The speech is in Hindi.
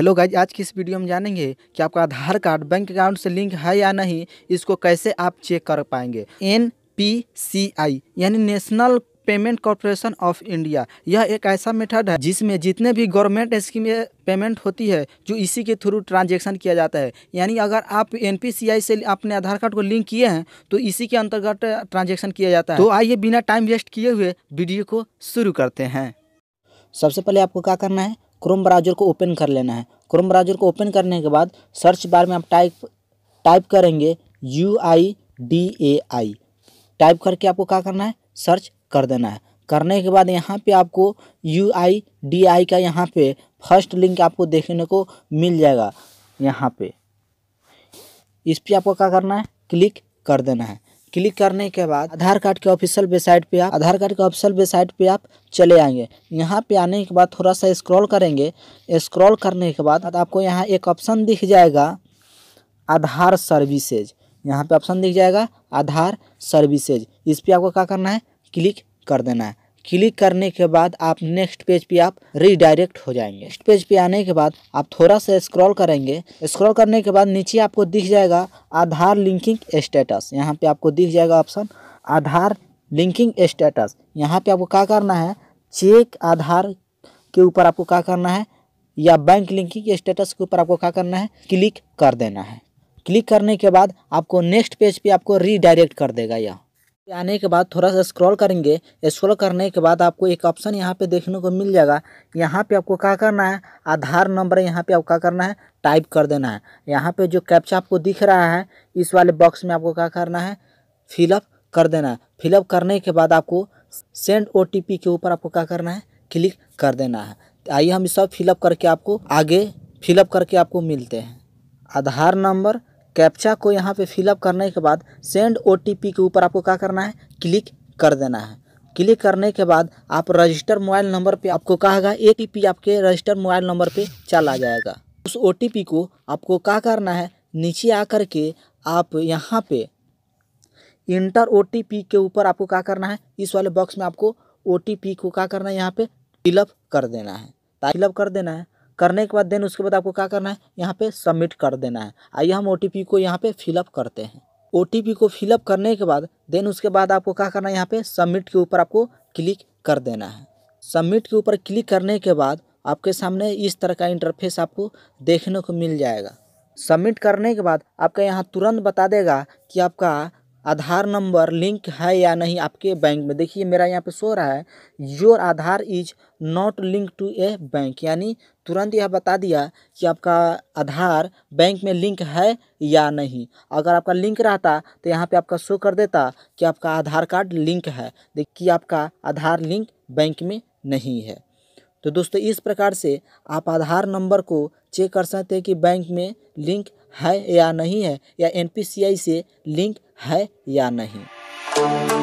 हेलो गाइज़ आज की इस वीडियो में जानेंगे कि आपका आधार कार्ड, बैंक अकाउंट से लिंक है या नहीं, इसको कैसे आप चेक कर पाएँगे। एन पी सी आई, यानी national payment corporation of India. यह एक ऐसा मेथड है जिसमें जितने भी गवर्नमेंट स्कीम पेमेंट होती है, जो इसी के थ्रू ट्रांजेक्शन किया जाता है। यानी अगर आप एनपीसीआई से अपने आधार कार्ड को लिंक किए हैं तो इसी के अंतर्गत ट्रांजेक्शन किया जाता है। तो आइए बिना टाइम वेस्ट किए हुए वीडियो को शुरू करते हैं। सबसे पहले आपको क्या करना है? क्रोम ब्राउज़र को ओपन कर लेना है। क्रोम ब्राउज़र को ओपन करने के बाद सर्च बार में आप टाइप टाइप करेंगे U I D A I type करके आपको क्या करना है? सर्च कर देना है। करने के बाद यहाँ पे आपको यू आई डी आई का यहाँ पे फ़र्स्ट लिंक आपको देखने को मिल जाएगा। यहाँ पे। इस पर आपको क्या करना है? क्लिक कर देना है। क्लिक करने के बाद आधार कार्ड के ऑफिशियल वेबसाइट पे आप, आधार कार्ड के ऑफिशियल वेबसाइट पे आप चले आएँगे। यहाँ पे आने के बाद थोड़ा सा स्क्रॉल करेंगे। स्क्रॉल करने के बाद आपको यहाँ एक ऑप्शन दिख जाएगा, आधार सर्विसेज़ यहाँ पे ऑप्शन दिख जाएगा, आधार सर्विसेज़ इस पर आपको क्या करना है? क्लिक कर देना है। क्लिक करने के बाद आप नेक्स्ट पेज पे आप रीडायरेक्ट हो जाएँगे। नेक्स्ट पेज पे आने के बाद आप थोड़ा सा स्क्रॉल करेंगे। स्क्रॉल करने के बाद नीचे आपको दिख जाएगा आधार लिंकिंग स्टेटस यहाँ पे आपको दिख जाएगा ऑप्शन आधार लिंकिंग स्टेटस यहाँ पे आपको क्या करना है? चेक आधार के ऊपर आपको क्या करना है? या बैंक लिंकिंग स्टेटस के ऊपर आपको क्या करना है? क्लिक कर देना है। क्लिक करने के बाद आपको नेक्स्ट पेज पे आपको रीडायरेक्ट कर देगा यह। आने के बाद थोड़ा सा स्क्रॉल करेंगे। स्क्रॉल करने के बाद आपको एक ऑप्शन यहाँ पे देखने को मिल जाएगा। यहाँ पे आपको क्या करना है? आधार नंबर यहाँ पे आपको क्या करना है? टाइप कर देना है। यहाँ पे जो कैप्चा आपको दिख रहा है, इस वाले बॉक्स में आपको क्या करना है? फिलअप कर देना है। फिलअप करने के बाद आपको सेंड ओटीपी के ऊपर आपको क्या करना है? क्लिक कर देना है। आइए हम सब फिलअप करके आपको आगे फिलअप करके आपको मिलते हैं। आधार नंबर कैप्चा को यहाँ पे फिलअप करने के बाद सेंड ओटीपी के ऊपर आपको क्या करना है? क्लिक कर देना है। क्लिक करने के बाद आप रजिस्टर मोबाइल नंबर पे आपको कहेगा ए आपके रजिस्टर मोबाइल नंबर पे चला जाएगा। उस ओटीपी को आपको क्या करना है? नीचे आकर के आप यहाँ पे इंटर ओटीपी के ऊपर आपको क्या करना है? इस वाले बॉक्स में आपको ओटीपी को क्या करना है? यहाँ पे फिलअप कर देना है। फिलअप कर देना है। करने के बाद देन उसके बाद आपको क्या करना है? यहाँ पे सबमिट कर देना है। आइए हम ओटीपी को यहाँ पे फिलअप करते हैं। ओटीपी को फिलअप करने के बाद, देन उसके बाद आपको क्या करना है? यहाँ पे सबमिट के ऊपर आपको क्लिक कर देना है। सबमिट के ऊपर क्लिक करने के बाद आपके सामने इस तरह का इंटरफेस आपको देखने को मिल जाएगा। सबमिट करने के बाद आपका यहाँ तुरंत बता देगा कि आपका आधार नंबर, लिंक है या नहीं आपके बैंक में? देखिए, मेरा यहाँ पे सो रहा है your Aadhaar is not link to a bank यानी तुरंत यह बता दिया कि आपका आधार बैंक में लिंक है या नहीं। अगर आपका लिंक रहता तो यहाँ पे आपका शो कर देता कि आपका आधार कार्ड लिंक है। देखिए, आपका आधार लिंक बैंक में नहीं है। तो दोस्तों, इस प्रकार से आप आधार नंबर को चेक कर सकते हैं कि बैंक में लिंक है या नहीं है या NPCI से लिंक है या नहीं।